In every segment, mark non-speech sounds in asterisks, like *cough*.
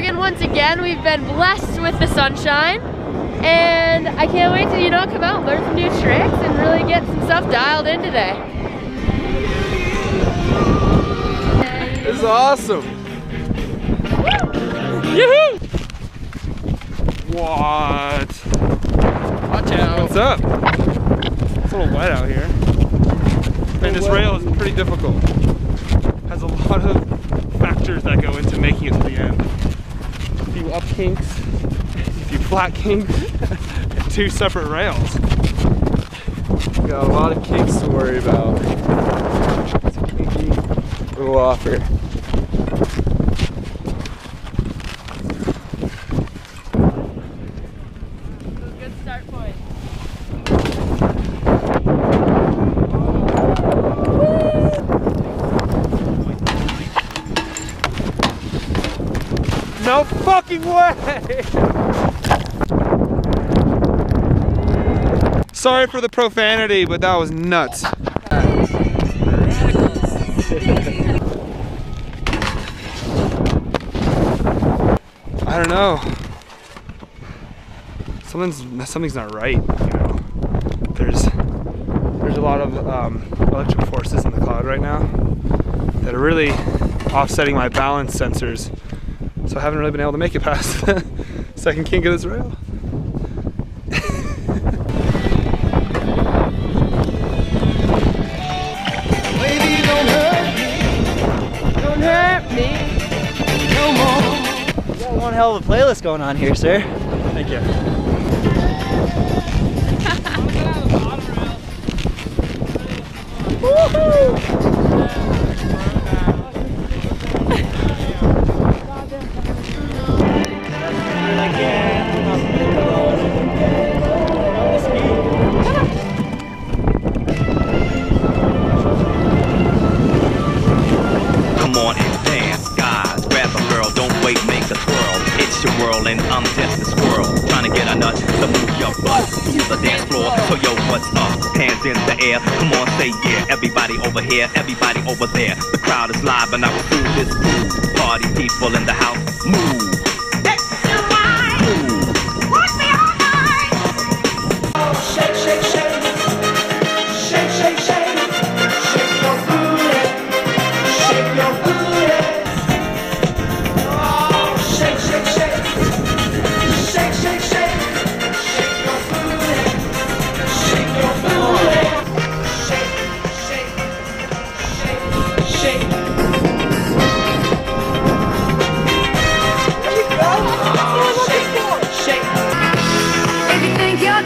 Oregon once again. We've been blessed with the sunshine. And I can't wait to, you know, come out and learn some new tricks and really get some stuff dialed in today. This is awesome. Yoo-hoo! What? Watch out. What's up? It's a little wet out here. And this rail is pretty difficult. Has a lot of factors that go into making it to the end. Few up kinks, a few flat kinks, and *laughs* two separate rails. Got a lot of kinks to worry about. It's a kinky little offer. Fucking way! Sorry for the profanity, but that was nuts. I don't know. Something's something's not right. You know, there's there's a lot of um, electric forces in the cloud right now that are really offsetting my balance sensors. So I haven't really been able to make it past the *laughs* second kink of this rail. Baby, don't hurt me. Don't hurt me. No more. You got one hell of a playlist going on here, sir. Thank you. Come It's and I'm just a squirrel. Trying to get a nut to move your butt to the dance floor. So yo, what's up? Hands in the air. Come on, say yeah. Everybody over here, everybody over there. The crowd is live and I will do this groove. Party people in the house, move. Move. Shake, shake, shake. Shake, shake, shake. Shake your booty. Shake your booty.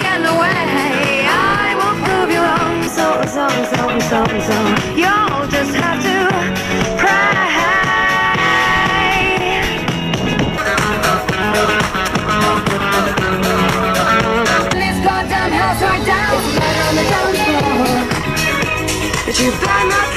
away. I will you wrong. So, so, so, so, so. You'll just have to pray. House right down. Right on the dance floor. But you.